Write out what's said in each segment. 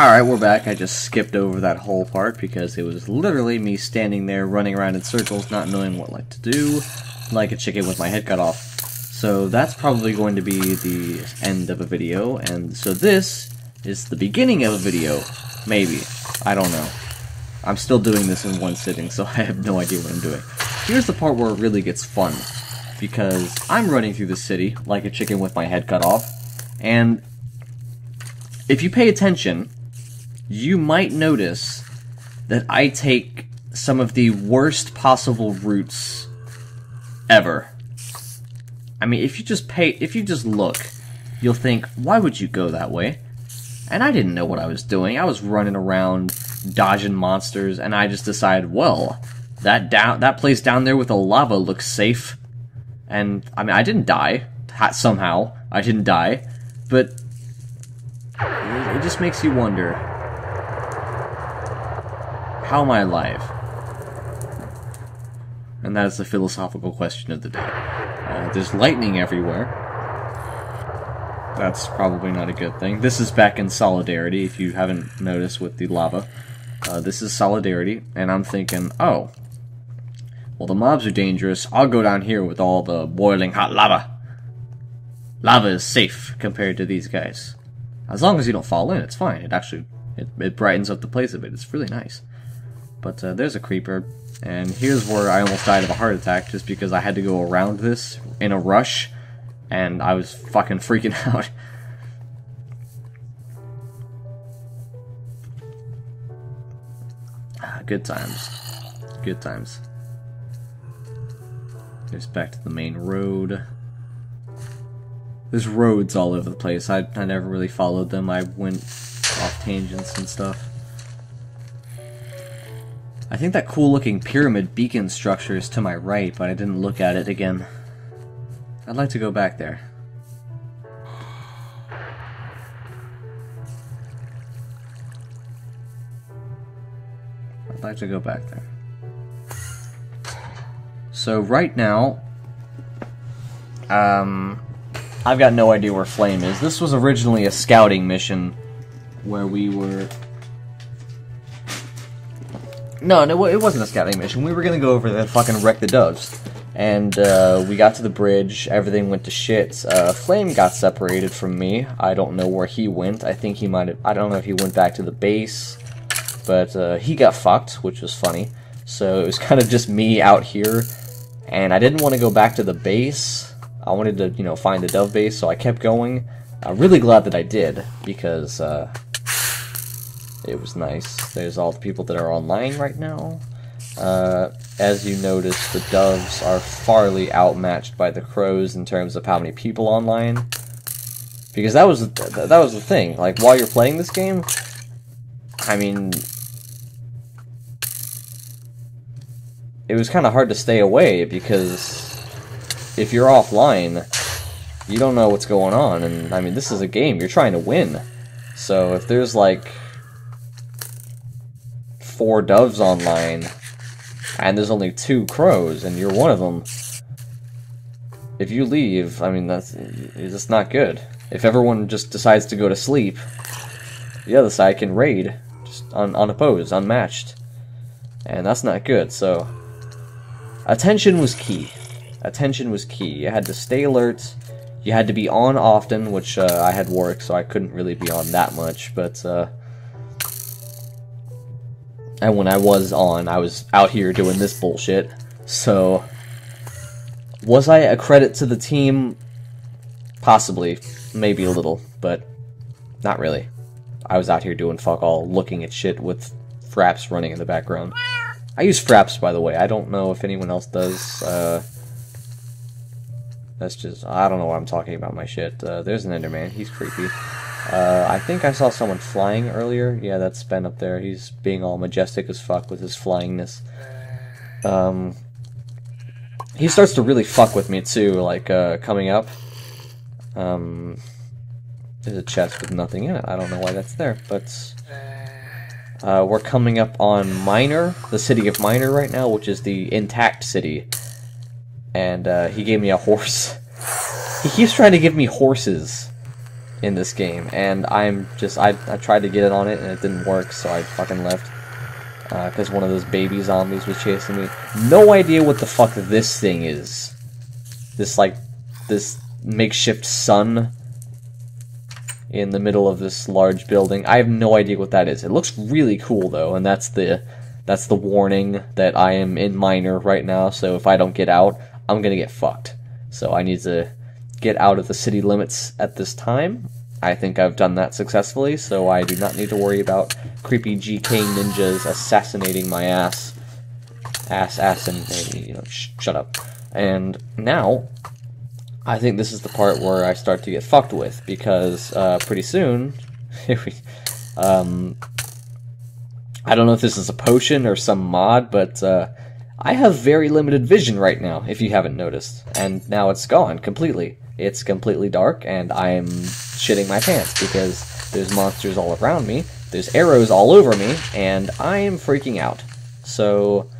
Alright, we're back. I just skipped over that whole part because it was literally me standing there running around in circles, not knowing what like to do, like a chicken with my head cut off. So that's probably going to be the end of a video, and so this is the beginning of a video. Maybe. I don't know. I'm still doing this in one sitting, so I have no idea what I'm doing. Here's the part where it really gets fun, because I'm running through the city like a chicken with my head cut off, and if you pay attention, you might notice that I take some of the worst possible routes ever. I mean, if you just pay, if you just look, you'll think, why would you go that way? And I didn't know what I was doing. I was running around dodging monsters, and I just decided, well, that down that place down there with the lava looks safe. And I mean, I didn't die somehow. I didn't die, but it just makes you wonder how am I alive? And that is the philosophical question of the day. Uh, there's lightning everywhere. That's probably not a good thing. This is back in Solidarity, if you haven't noticed with the lava. Uh, this is Solidarity, and I'm thinking, oh, well, the mobs are dangerous. I'll go down here with all the boiling hot lava. Lava is safe compared to these guys. As long as you don't fall in, it's fine. It actually it, it brightens up the place a bit. It's really nice. But uh, there's a creeper, and here's where I almost died of a heart attack just because I had to go around this in a rush, and I was fucking freaking out. Ah, good times. Good times. There's back to the main road. There's roads all over the place. I, I never really followed them. I went off tangents and stuff. I think that cool looking pyramid beacon structure is to my right, but I didn't look at it again. I'd like to go back there. I'd like to go back there. So right now, um, I've got no idea where Flame is. This was originally a scouting mission where we were no, no, it wasn't a scouting mission. We were gonna go over there and fucking wreck the doves. And uh, we got to the bridge, everything went to shit. Uh, Flame got separated from me. I don't know where he went. I think he might have. I don't know if he went back to the base, but uh, he got fucked, which was funny. So it was kind of just me out here, and I didn't want to go back to the base. I wanted to, you know, find the dove base, so I kept going. I'm really glad that I did because uh, it was nice. There's all the people that are online right now. Uh, as you notice, the doves are farly outmatched by the crows in terms of how many people online. Because that was that was the thing. Like while you're playing this game, I mean, it was kind of hard to stay away because if you're offline, you don't know what's going on. And I mean, this is a game. You're trying to win. So if there's like four doves online, and there's only two crows, and you're one of them. If you leave, I mean, that's it's not good. If everyone just decides to go to sleep, the other side can raid, just un unopposed, unmatched. And that's not good, so... Attention was key. Attention was key. You had to stay alert, you had to be on often, which uh, I had work, so I couldn't really be on that much, but, uh, and when I was on, I was out here doing this bullshit. So, was I a credit to the team? Possibly. Maybe a little, but not really. I was out here doing fuck all, looking at shit with Fraps running in the background. I use Fraps, by the way. I don't know if anyone else does. Uh, that's just... I don't know what I'm talking about my shit. Uh, there's an Enderman. He's creepy. Uh, I think I saw someone flying earlier. Yeah, that's Ben up there. He's being all majestic as fuck with his flyingness. Um, he starts to really fuck with me too, like uh, coming up. Um, there's a chest with nothing in it. I don't know why that's there, but uh, we're coming up on Minor, the city of Minor right now, which is the intact city. And uh, he gave me a horse. he keeps trying to give me horses in this game, and I'm just I I tried to get it on it and it didn't work, so I fucking left because uh, one of those baby zombies was chasing me. No idea what the fuck this thing is. This like this makeshift sun in the middle of this large building. I have no idea what that is. It looks really cool though, and that's the that's the warning that I am in minor right now. So if I don't get out, I'm gonna get fucked. So I need to get out of the city limits at this time. I think I've done that successfully, so I do not need to worry about creepy GK ninjas assassinating my ass. Ass, ass, and, you know, sh shut up. And now, I think this is the part where I start to get fucked with, because uh, pretty soon, um, I don't know if this is a potion or some mod, but uh, I have very limited vision right now, if you haven't noticed. And now it's gone completely. It's completely dark, and I'm shitting my pants because there's monsters all around me, there's arrows all over me, and I am freaking out. So,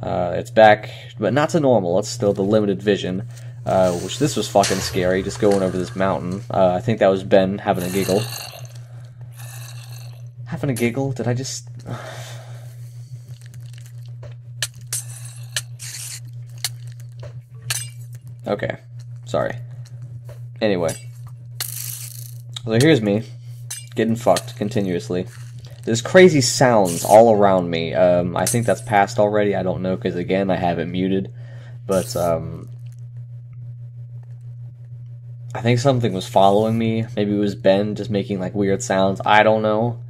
uh, it's back, but not to normal, it's still the limited vision. Uh, which this was fucking scary, just going over this mountain. Uh, I think that was Ben having a giggle. Having a giggle? Did I just... okay. Sorry. Anyway. So here's me, getting fucked continuously. There's crazy sounds all around me. Um, I think that's passed already. I don't know, because again, I have it muted. But, um, I think something was following me. Maybe it was Ben just making, like, weird sounds. I don't know.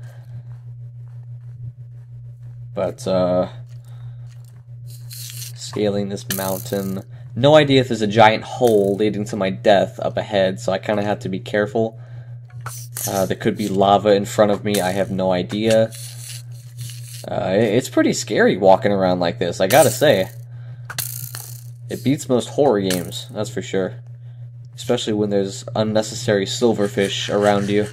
But, uh, scaling this mountain. No idea if there's a giant hole leading to my death up ahead, so I kind of have to be careful. Uh, there could be lava in front of me, I have no idea. Uh, it's pretty scary walking around like this, I gotta say. It beats most horror games, that's for sure. Especially when there's unnecessary silverfish around you.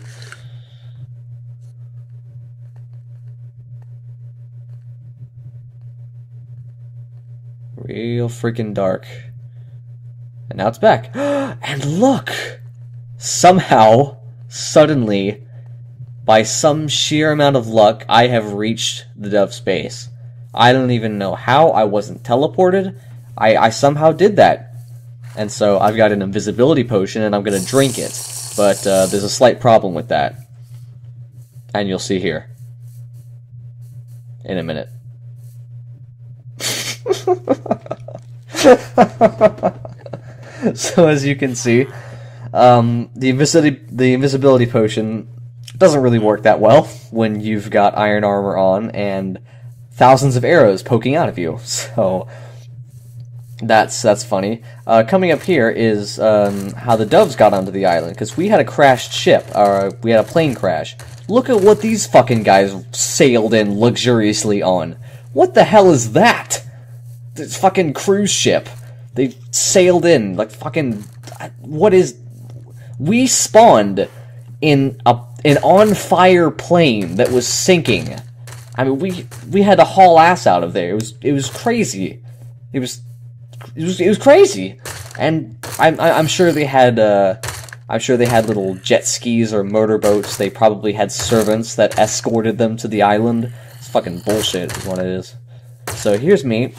Real freaking dark. And now it's back. and look! Somehow, suddenly, by some sheer amount of luck, I have reached the dove space. I don't even know how. I wasn't teleported. I, I somehow did that. And so I've got an invisibility potion and I'm going to drink it. But uh, there's a slight problem with that. And you'll see here. In a minute. so as you can see, um, the invisibility the invisibility potion doesn't really work that well when you've got iron armor on and thousands of arrows poking out of you. So that's that's funny. Uh, coming up here is um, how the doves got onto the island because we had a crashed ship, or we had a plane crash. Look at what these fucking guys sailed in luxuriously on. What the hell is that? This fucking cruise ship. They sailed in like fucking. What is? We spawned in a an on fire plane that was sinking. I mean, we we had to haul ass out of there. It was it was crazy. It was it was it was crazy, and I'm I'm sure they had uh, I'm sure they had little jet skis or motorboats. They probably had servants that escorted them to the island. It's fucking bullshit, is what it is. So here's me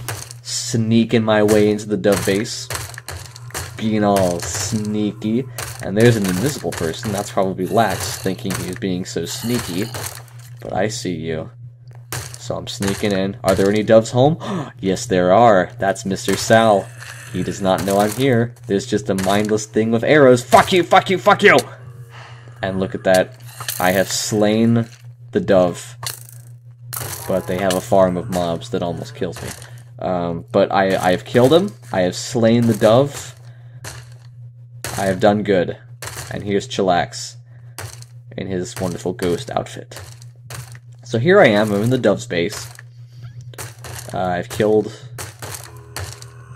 sneaking my way into the dove base, being all sneaky. And there's an invisible person, that's probably Lax, thinking he's being so sneaky. But I see you. So I'm sneaking in. Are there any doves home? yes, there are. That's Mr. Sal. He does not know I'm here. There's just a mindless thing with arrows. Fuck you, fuck you, fuck you! And look at that. I have slain the dove. But they have a farm of mobs that almost kills me. Um, but I, I have killed him. I have slain the dove. I have done good. And here's Chillax in his wonderful ghost outfit. So here I am, I'm in the dove space. Uh, I've killed...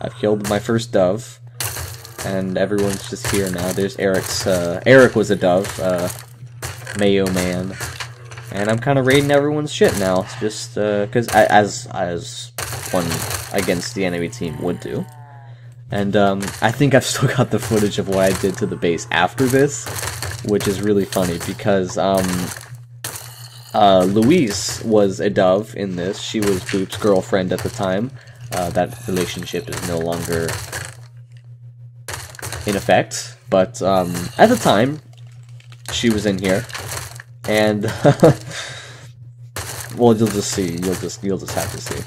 I've killed my first dove. And everyone's just here now. There's Eric's... Uh, Eric was a dove. Uh, Mayo Man. And I'm kind of raiding everyone's shit now. Just, because uh, as, as one against the enemy team would do. And um, I think I've still got the footage of what I did to the base after this. which is really funny because um, uh, Louise was a dove in this. She was Boop's girlfriend at the time. Uh, that relationship is no longer in effect, but um, at the time, she was in here, and well, you'll just see. You'll just you'll just have to see.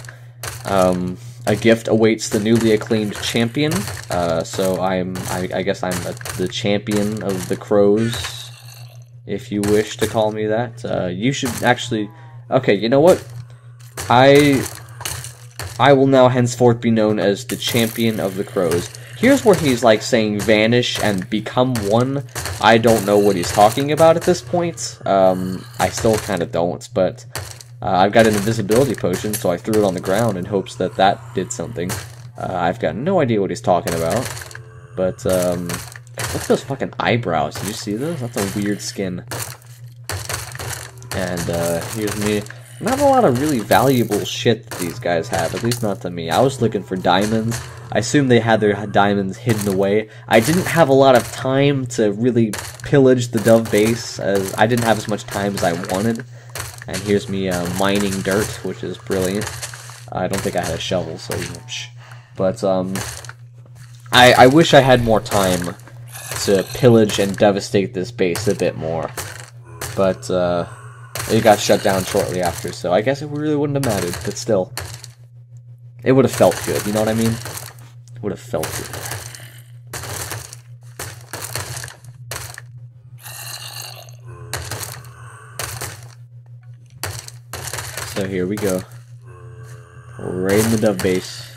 Um, a gift awaits the newly acclaimed champion. Uh, so I'm, I, I guess I'm a, the champion of the crows, if you wish to call me that. Uh, you should actually. Okay, you know what? I, I will now henceforth be known as the champion of the crows. Here's where he's like saying vanish and become one. I don't know what he's talking about at this point. Um, I still kind of don't, but uh, I've got an invisibility potion, so I threw it on the ground in hopes that that did something. Uh, I've got no idea what he's talking about. But, um, look at those fucking eyebrows. Did you see those? That's a weird skin. And, uh, here's me. Not a lot of really valuable shit that these guys have, at least not to me. I was looking for diamonds. I assume they had their diamonds hidden away. I didn't have a lot of time to really pillage the dove base, as I didn't have as much time as I wanted. And here's me uh, mining dirt, which is brilliant. I don't think I had a shovel, so you know. But um, I I wish I had more time to pillage and devastate this base a bit more. But uh, it got shut down shortly after, so I guess it really wouldn't have mattered. But still, it would have felt good. You know what I mean? Would have felt good. So here we go. Right in the dove base.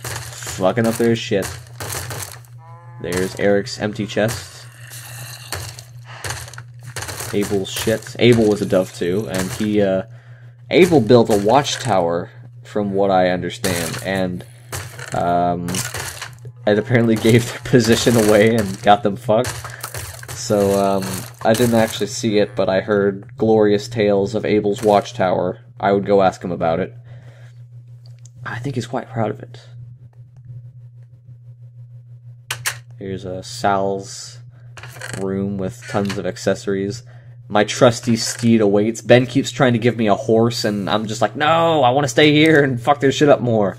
Fucking up their shit. There's Eric's empty chest. Abel's shit. Abel was a dove too, and he, uh, Abel built a watchtower, from what I understand, and, um, it apparently gave their position away and got them fucked. So, um, I didn't actually see it, but I heard glorious tales of Abel's watchtower I would go ask him about it. I think he's quite proud of it. Here's a Sal's room with tons of accessories. My trusty steed awaits. Ben keeps trying to give me a horse, and I'm just like, no, I want to stay here and fuck their shit up more.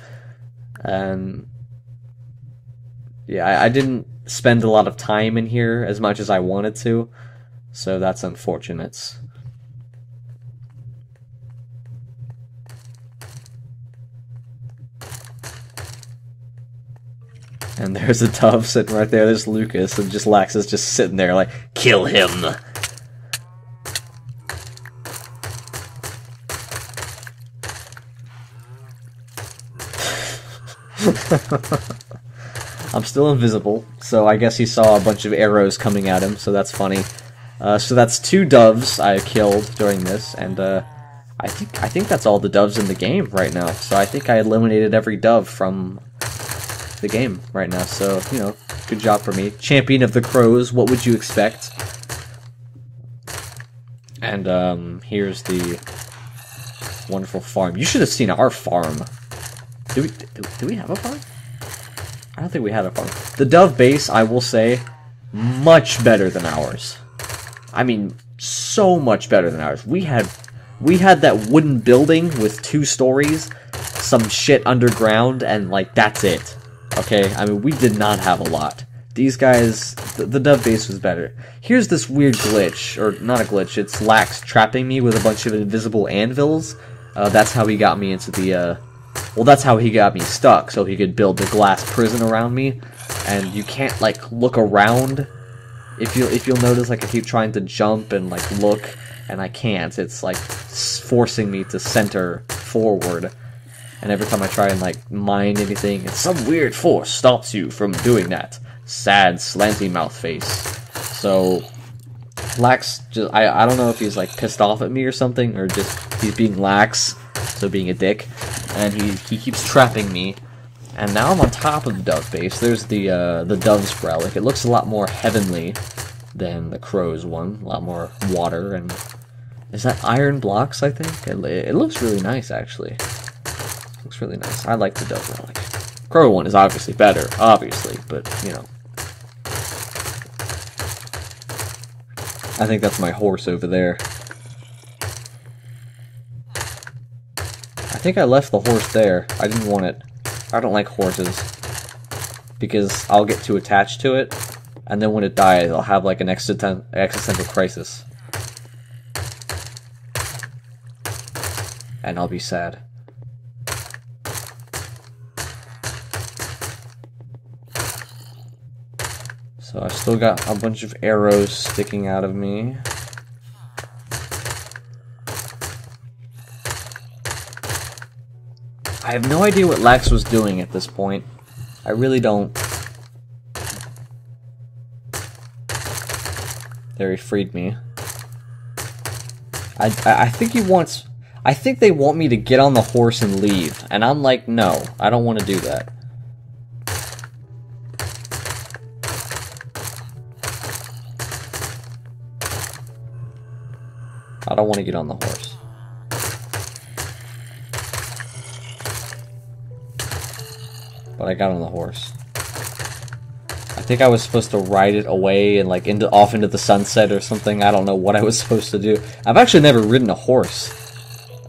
And yeah, I, I didn't spend a lot of time in here as much as I wanted to, so that's unfortunate. And there's a dove sitting right there. There's Lucas, and just Lax is just sitting there like, kill him. I'm still invisible, so I guess he saw a bunch of arrows coming at him, so that's funny. Uh, so that's two doves I killed during this, and uh, I think I think that's all the doves in the game right now. So I think I eliminated every dove from the game right now. So, you know, good job for me. Champion of the Crows, what would you expect? And um, here's the wonderful farm. You should have seen our farm. Do we, do, do we have a farm? I don't think we had a farm. The Dove base, I will say, much better than ours. I mean, so much better than ours. We had we had that wooden building with two stories, some shit underground, and like that's it. Okay, I mean, we did not have a lot. These guys, the, the dove base was better. Here's this weird glitch, or not a glitch, it's Lax trapping me with a bunch of invisible anvils. Uh, that's how he got me into the, uh, well, that's how he got me stuck, so he could build the glass prison around me. And you can't, like, look around. If, you, if you'll notice, like, I keep trying to jump and, like, look, and I can't. It's, like, forcing me to center forward and every time I try and like mine anything, it's some weird force stops you from doing that. Sad, slanty mouth face. So, Lax, just, I, I don't know if he's like pissed off at me or something, or just he's being lax, so being a dick, and he, he keeps trapping me. And now I'm on top of the dove base. There's the uh, the dove's relic. It looks a lot more heavenly than the crow's one. A lot more water and is that iron blocks? I think it, it looks really nice actually. Looks really nice. I like the Dove Relic. Crow one is obviously better, obviously, but, you know. I think that's my horse over there. Think I left the horse there. I didn't want it. I don't like horses. Because I'll get too attached to it, and then when it dies, I'll have like an existential crisis. And I'll be sad. So I still got a bunch of arrows sticking out of me. I have no idea what Lax was doing at this point. I really don't. There, he freed me. I, I think he wants... I think they want me to get on the horse and leave. And I'm like, no, I don't want to do that. I don't want to get on the horse. But I got on the horse. I think I was supposed to ride it away and like into off into the sunset or something. I don't know what I was supposed to do. I've actually never ridden a horse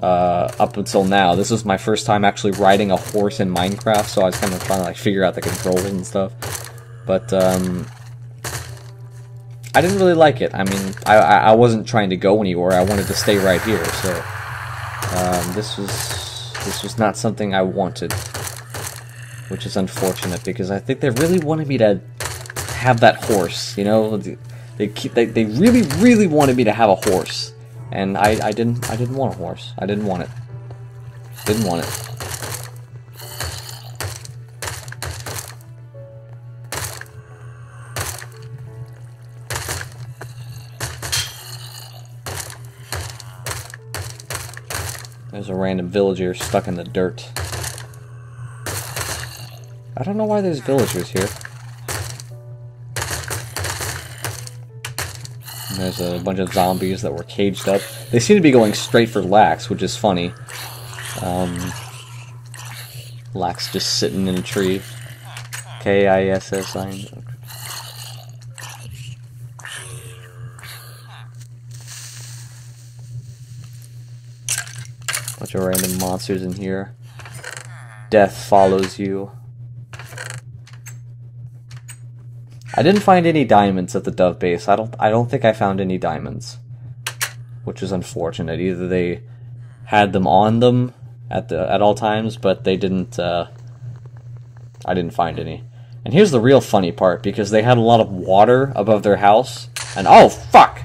uh, up until now. This was my first time actually riding a horse in Minecraft, so I was kind of trying to like figure out the controls and stuff. But um, I didn't really like it. I mean, I, I wasn't trying to go anywhere. I wanted to stay right here. So um, this was this was not something I wanted, which is unfortunate because I think they really wanted me to have that horse. You know, they keep, they they really really wanted me to have a horse, and I I didn't I didn't want a horse. I didn't want it. Didn't want it. There's a random villager stuck in the dirt. I don't know why there's villagers here. There's a bunch of zombies that were caged up. They seem to be going straight for Lax, which is funny. Um, Lax just sitting in a tree. K-I-S-S-I. Bunch of random monsters in here. Death follows you. I didn't find any diamonds at the dove base. I don't I don't think I found any diamonds. Which is unfortunate. Either they had them on them at the at all times, but they didn't uh, I didn't find any. And here's the real funny part because they had a lot of water above their house and oh fuck.